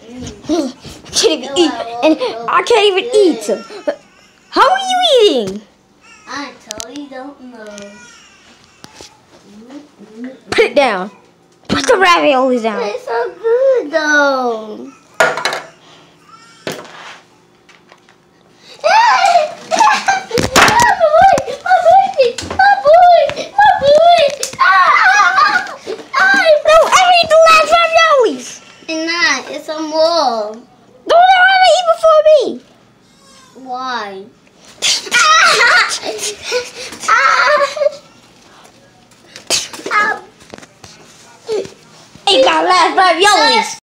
I can't even eat, and I can't even eat. How are you eating? I totally don't know. Put it down. Put the raviolis down. It's so good though. No, I ate the last raviolis. It's a more. Don't ever eat before me. Why? Ate my last raviolis.